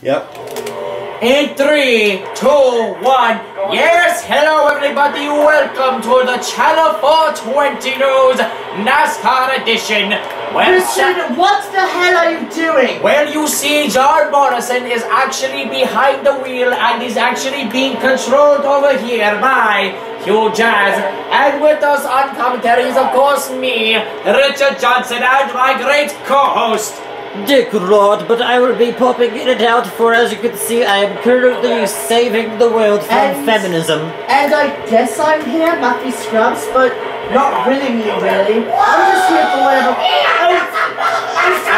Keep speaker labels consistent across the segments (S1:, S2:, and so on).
S1: Yep.
S2: In three, two, one. Yes, hello everybody. Welcome to the Channel 420 News NASCAR edition. Well,
S3: Richard, what the hell are you doing?
S2: well, you see, John Morrison is actually behind the wheel and is actually being controlled over here by Hugh Jazz. And with us on commentary is, of course, me, Richard Johnson, and my great co-host.
S4: Dick Rod, but I will be popping in and out for, as you can see, I am currently saving the world from
S3: And-
S4: feminism.
S3: And I guess I'm here, Muffy Scrubs, but not willingly, really. I'm just here for whatever.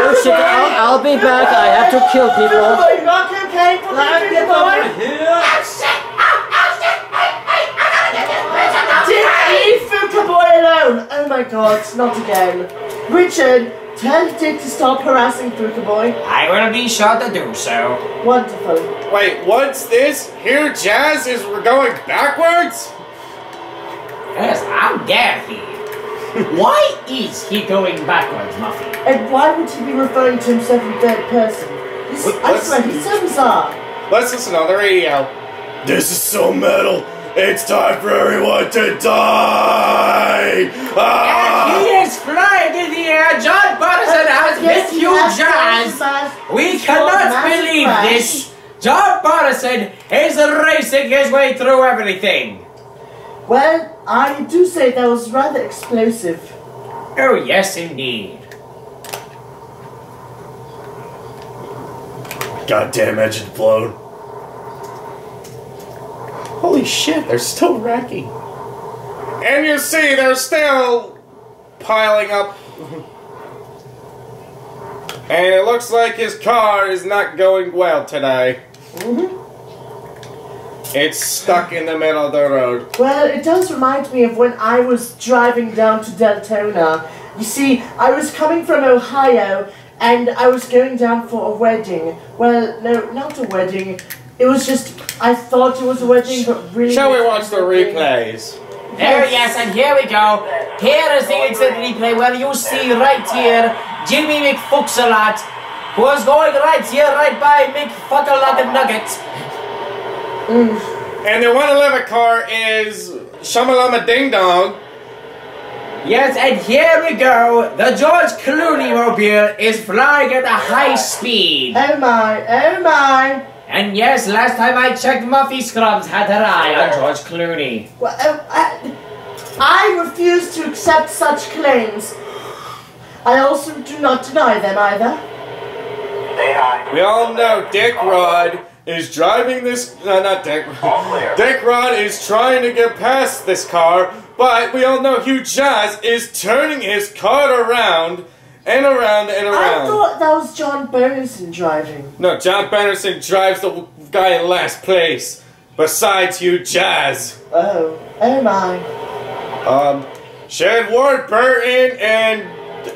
S4: Oh shit, I'll, I'll be back, I have to kill people.
S3: Boy, rock cocaine for me, big boy. Dick, leave Fuka Boy alone. Oh my god, not again. Richard, tell Dick to stop harassing Fuka Boy.
S2: I will be sure to do so.
S3: Wonderful.
S1: Wait, what's this? Here, Jazz is going backwards?
S2: Yes, how dare he? Why is he going backwards, Muffy?
S3: And why would he be referring to himself in third person? This,
S1: What-
S3: I
S1: what's-
S3: swear, he's so bizarre.
S1: Let's listen on the radio. This is so metal. It's time for everyone to die.
S2: And
S1: Ah!
S2: he is flying in the air. John Patterson uh, has
S3: Yes,
S2: hit
S3: he
S2: Jazz. We cannot believe
S3: crash.
S2: this. John Patterson is racing his way through everything.
S3: Well, I do say that was rather explosive.
S2: Oh, yes, indeed.
S1: Goddamn engine blown. Holy shit, they're still wrecking. And you see, they're still piling up. and it looks like his car is not going well today. Mm-hmm. It's stuck in the middle of the road.
S3: Well, it does remind me of when I was driving down to Deltona. You see, I was coming from Ohio and I was going down for a wedding. Well, no, not a wedding. It was just, I thought it was a wedding, but really.
S1: Shall we watch the replays?
S2: There, yes, and here we go. Here is the instant replay where you see right here Jimmy McFuxalot, who is going right here, right by McFuckalot Nugget.
S1: And the one eleven car is Shamalama Ding Dong.
S2: Yes, and here we go. The George Clooney mobile is flying at a high speed.
S3: Oh my, oh my.
S2: And yes, last time I checked, Muffy Scrubs had her eye on George Clooney.
S3: Well, uh, I, I refuse to accept such claims. I also do not deny them either.
S1: We all know Dick Rod is driving this. No, not Dick. Dick Rod is trying to get past this car, but we all know Hugh Jazz is turning his car around and around and around.
S3: I thought that was John Bonison driving.
S1: No, John Benderson drives the guy in last place. Besides you, Jazz.
S3: Oh, oh my.
S1: Um, should Ward Burton and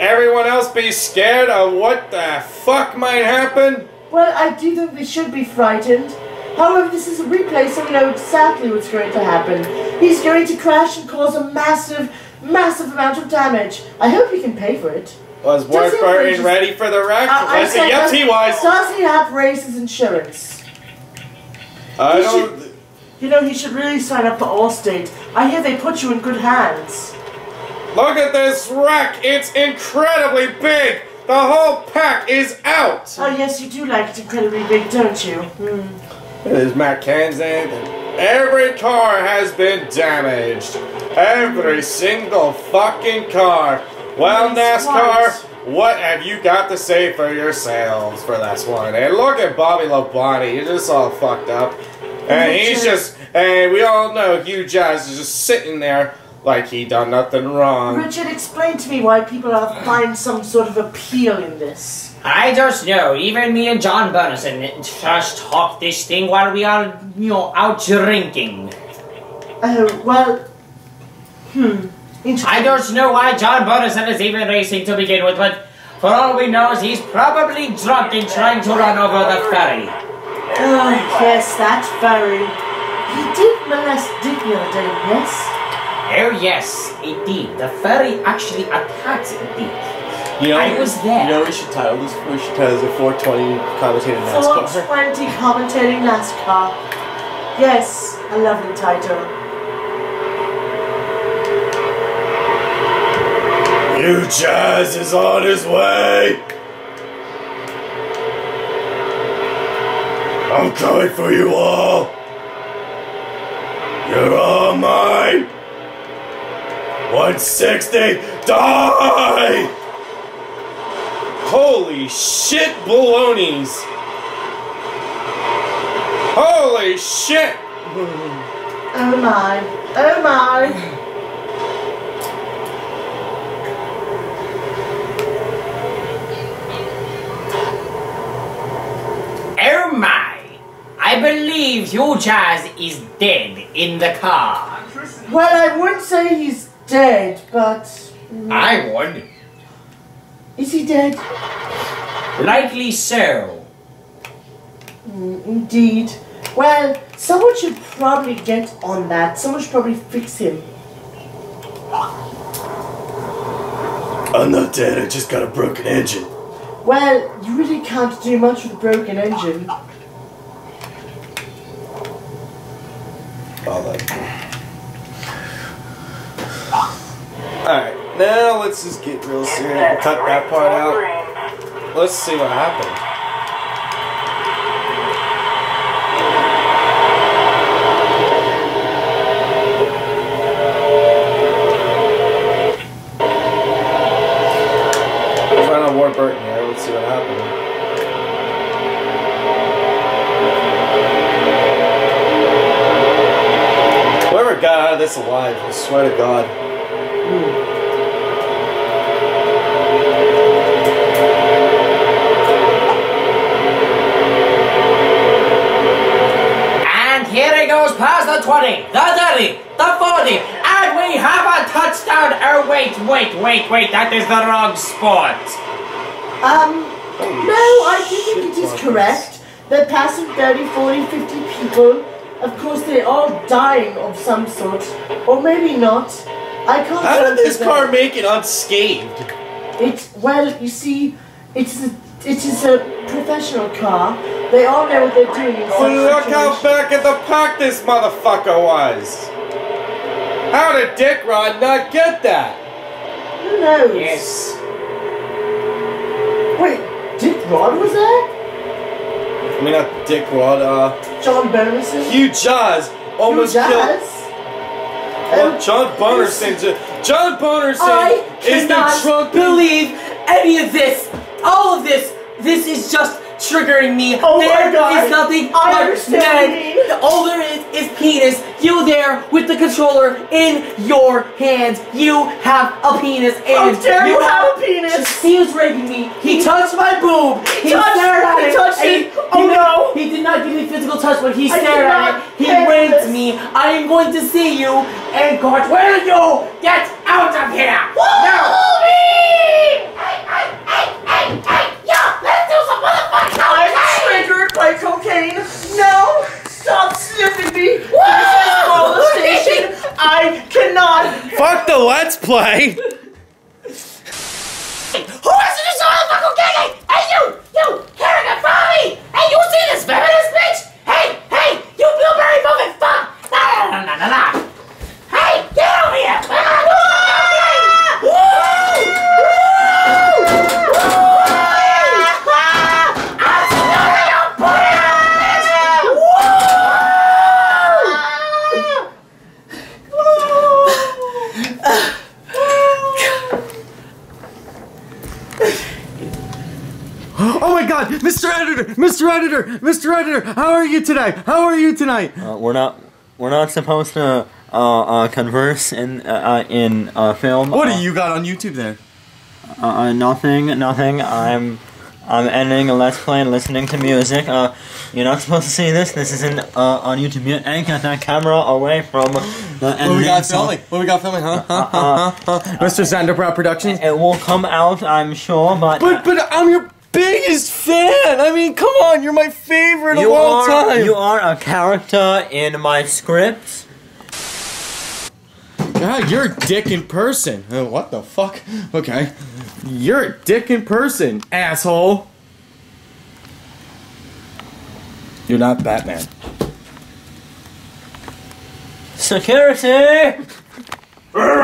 S1: everyone else be scared of what the fuck might happen?
S3: Well, I do think we should be frightened. However, this is a replay, so we know exactly what's going to happen. He's going to crash and cause a massive, massive amount of damage. I hope he can pay for it.
S1: Was Ward
S3: Does
S1: Burton ready for the wreck?
S3: I- said,
S1: Yes,
S3: does-
S1: he was.
S3: Does he have races insurance?
S1: I
S3: He
S1: don't.
S3: You know, he should really sign up for Allstate. I hear they put you in good hands.
S1: Look at this wreck! It's incredibly big! The whole pack is out!
S3: Oh, yes, you do like it incredibly big, don't you? Hmm.
S1: There's Matt Kenseth. Every car has been damaged. Every single fucking car. Well, NASCAR,
S3: ones.
S1: what have you got to say for yourselves for this one? And look at Bobby Labonte. He's just all fucked up. And he's just, and we all know Hugh Jazz is just sitting there like he done nothing wrong.
S3: Richard, explain to me why people are, find some sort of appeal in this.
S2: I don't know. Even me and John Burnison just talk this thing while we are, you know, out drinking.
S3: Oh, well. Hmm. Interesting.
S2: I don't know why John Burnison is even racing to begin with, but for all we know, he's probably drunk and trying to run over the ferry.
S3: Oh, yes, that ferry. He did molest Dick the other day, yes?
S2: Oh yes, indeed. The ferry actually attacked Dick.
S1: You know,
S5: I was there.
S1: You know, we should title this. We should title this a 420 commentating NASCAR.
S3: 420 commentating NASCAR. Yes, a lovely title.
S1: New Jazz is on his way. I'm coming for you all. You're all mine. 160, die! Holy shit, balonies! Holy shit!
S3: Oh my. Oh my.
S5: I believe Hugh Jazz is dead in the car.
S3: Well, I wouldn't say he's dead, but.
S5: I would.
S3: Is he dead?
S5: Likely so.
S3: Mm, indeed. Well, someone should probably get on that. Someone should probably fix him.
S1: I'm not dead, I just got a broken engine.
S3: Well, you really can't do much with a broken engine.
S1: All that. Alright, now let's just get real serious. And cut that part out. Let's see what happens. Ward Burton here. Let's see what happened. Of this alive, I swear to God.
S5: And here he goes past the 20, the 30, the 40, and we have a touchdown. Oh, wait, wait, wait, wait, that is the wrong sport.
S3: Um,
S1: Holy
S3: no, I do think it
S1: shit,
S3: is
S1: Marcus.
S3: correct. They're passing 30, 40, 50 people. Of course, they're all dying of some sort. Or maybe not. I can't
S1: How did this car make it unscathed?
S3: It well, you see, it's a, it is a professional car. They all know what they're doing. In such
S1: Look how
S3: situations.
S1: back at the park this motherfucker was. How did Dick Rod not get that?
S3: Who knows?
S5: Yes.
S3: Wait, Dick Rod was there?
S1: I mean, not Dick Rod. Uh,
S3: John Bonuson?
S1: Hugh Jaws almost
S3: Jazz?
S1: killed. Well,
S3: Um,
S1: John Boner sings. John
S3: I
S1: is the drunk.
S2: believe any of this. All of this. This is just triggering me.
S3: Oh my God.
S2: is nothing
S3: I
S2: but
S3: understand you.
S2: All there is is penis. You there with the controller in your hands. You have a penis
S3: How
S2: and
S3: dare you have a penis?
S2: He was raping me. He touched my boob. He,
S3: touched-
S2: stared at
S3: he
S2: it.
S3: touched it.
S2: he-
S3: Oh,
S2: he-
S3: no.
S2: Physical touch, but he
S3: I
S2: stared at
S3: not
S2: it. He
S3: handle
S2: raped me. I am going to see you and God, where you get out of here.
S3: I'm triggered by cocaine. No! Stop sniffing me! This is molestation! I cannot!
S1: Fuck the Let's Play.
S2: Who is this motherfucker kicking? Hey, you! You! Carrying a me! Hey, you see this feminist bitch? Hey! Hey! You blueberry muffin fuck! Nah. Hey! Get over here!
S1: Oh my God, Mr. Editor, Mr. Editor, Mr. Editor, how are you today? How are you tonight?
S4: Uh, we're not we're not supposed to uh, uh, converse in uh, uh, in uh, film.
S1: What
S4: uh,
S1: do you got on YouTube there?
S4: Uh, uh, nothing, nothing. I'm I'm ending a let's play and listening to music. Uh, you're not supposed to see this. This isn't uh, on YouTube yet. And get that camera away from the
S1: What we got filming? What we got filming, huh? Huh? Mr. Zaandarbrow Productions.
S4: It will come out, I'm sure, but
S1: But but I'm your biggest fan. I mean, come on, you're my favorite
S4: you
S1: of all
S4: are
S1: time.
S4: you are a character in my script.
S1: God you're a dick in person. Uh, what the fuck? Okay. You're a dick in person, asshole. You're not Batman.
S4: Security!